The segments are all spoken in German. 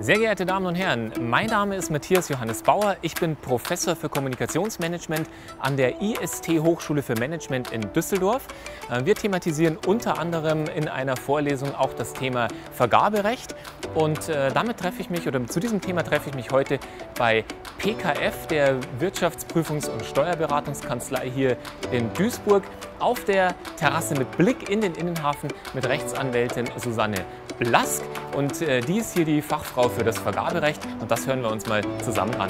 Sehr geehrte Damen und Herren, mein Name ist Matthias Johannes Bauer. Ich bin Professor für Kommunikationsmanagement an der IST Hochschule für Management in Düsseldorf. Äh, wir thematisieren unter anderem in einer Vorlesung auch das Thema Vergaberecht. Und äh, damit treffe ich mich, oder zu diesem Thema treffe ich mich heute bei PKF, der Wirtschaftsprüfungs- und Steuerberatungskanzlei hier in Duisburg, auf der Terrasse mit Blick in den Innenhafen mit Rechtsanwältin Susanne Blask. Und äh, die ist hier die Fachfrau für das Vergaberecht und das hören wir uns mal zusammen an.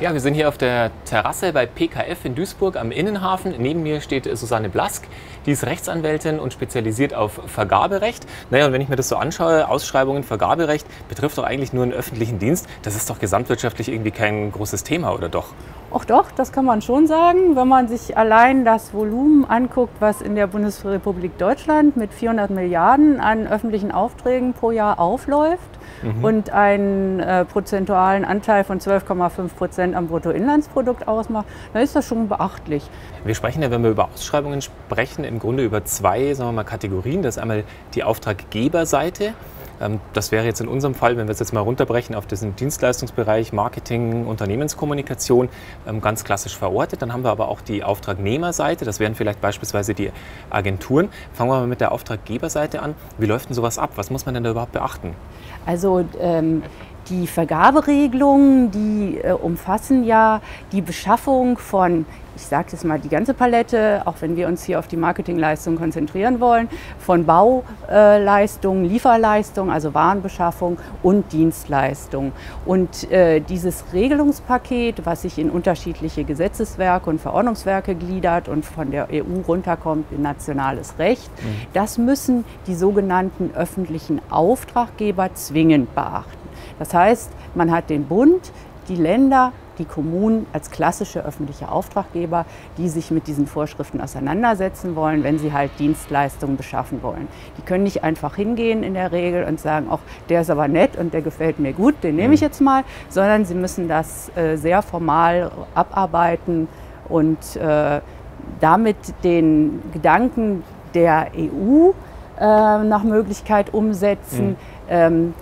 Ja, wir sind hier auf der Terrasse bei PKF in Duisburg am Innenhafen. Neben mir steht Susanne Blask. Die ist Rechtsanwältin und spezialisiert auf Vergaberecht. Naja, und wenn ich mir das so anschaue, Ausschreibungen, Vergaberecht betrifft doch eigentlich nur einen öffentlichen Dienst. Das ist doch gesamtwirtschaftlich irgendwie kein großes Thema, oder doch? Auch doch, das kann man schon sagen. Wenn man sich allein das Volumen anguckt, was in der Bundesrepublik Deutschland mit 400 Milliarden an öffentlichen Aufträgen pro Jahr aufläuft, mhm. und einen äh, prozentualen Anteil von 12,5 Prozent am Bruttoinlandsprodukt ausmacht, dann ist das schon beachtlich. Wir sprechen ja, wenn wir über Ausschreibungen sprechen, im Grunde über zwei sagen wir mal, Kategorien. Das ist einmal die Auftraggeberseite. Ähm, das wäre jetzt in unserem Fall, wenn wir es jetzt mal runterbrechen auf diesen Dienstleistungsbereich Marketing, Unternehmenskommunikation, ähm, ganz klassisch verortet. Dann haben wir aber auch die Auftragnehmerseite, das wären vielleicht beispielsweise die Agenturen. Fangen wir mal mit der Auftraggeberseite an. Wie läuft denn sowas ab? Was muss man denn da überhaupt beachten? Also ähm, die Vergaberegelungen, die äh, umfassen ja die Beschaffung von, ich sage jetzt mal die ganze Palette, auch wenn wir uns hier auf die Marketingleistung konzentrieren wollen, von Bauleistungen, äh, Lieferleistungen, also Warenbeschaffung und Dienstleistungen. Und äh, dieses Regelungspaket, was sich in unterschiedliche Gesetzeswerke und Verordnungswerke gliedert und von der EU runterkommt in nationales Recht, mhm. das müssen die sogenannten öffentlichen Auftraggeber zwingend beachten. Das heißt, man hat den Bund, die Länder, die Kommunen als klassische öffentliche Auftraggeber, die sich mit diesen Vorschriften auseinandersetzen wollen, wenn sie halt Dienstleistungen beschaffen wollen. Die können nicht einfach hingehen in der Regel und sagen, ach, der ist aber nett und der gefällt mir gut, den nehme ich mhm. jetzt mal, sondern sie müssen das äh, sehr formal abarbeiten und äh, damit den Gedanken der EU äh, nach Möglichkeit umsetzen. Mhm. Ähm,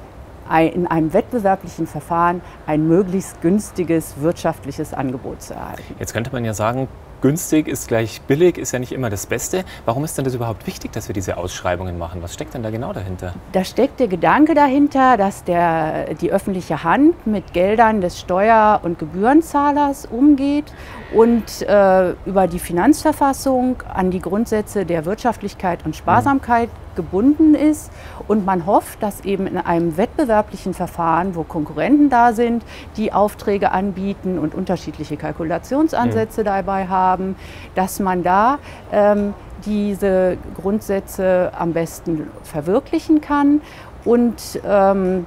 in einem wettbewerblichen Verfahren ein möglichst günstiges wirtschaftliches Angebot zu erhalten. Jetzt könnte man ja sagen, günstig ist gleich billig, ist ja nicht immer das Beste. Warum ist denn das überhaupt wichtig, dass wir diese Ausschreibungen machen? Was steckt denn da genau dahinter? Da steckt der Gedanke dahinter, dass der, die öffentliche Hand mit Geldern des Steuer- und Gebührenzahlers umgeht und äh, über die Finanzverfassung an die Grundsätze der Wirtschaftlichkeit und Sparsamkeit mhm. Gebunden ist. Und man hofft, dass eben in einem wettbewerblichen Verfahren, wo Konkurrenten da sind, die Aufträge anbieten und unterschiedliche Kalkulationsansätze mhm. dabei haben, dass man da ähm, diese Grundsätze am besten verwirklichen kann und ähm,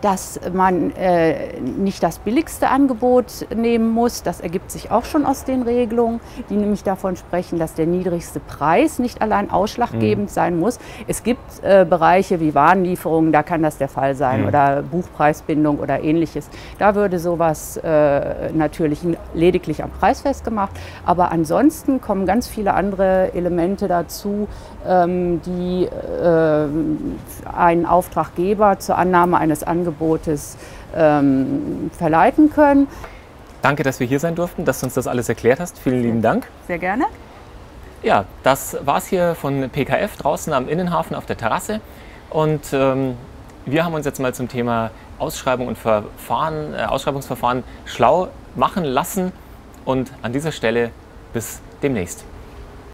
dass man äh, nicht das billigste Angebot nehmen muss. Das ergibt sich auch schon aus den Regelungen, die nämlich davon sprechen, dass der niedrigste Preis nicht allein ausschlaggebend mhm. sein muss. Es gibt äh, Bereiche wie Warenlieferungen, da kann das der Fall sein, mhm. oder Buchpreisbindung oder ähnliches. Da würde sowas äh, natürlich lediglich am Preis festgemacht. Aber ansonsten kommen ganz viele andere Elemente dazu, ähm, die äh, einen Auftraggeber zur Annahme eines Angebots Angebotes ähm, verleiten können. Danke, dass wir hier sein durften, dass du uns das alles erklärt hast. Vielen lieben Dank. Sehr gerne. Ja, das war es hier von PKF draußen am Innenhafen auf der Terrasse. Und ähm, wir haben uns jetzt mal zum Thema Ausschreibung und Verfahren, äh, Ausschreibungsverfahren schlau machen lassen. Und an dieser Stelle bis demnächst.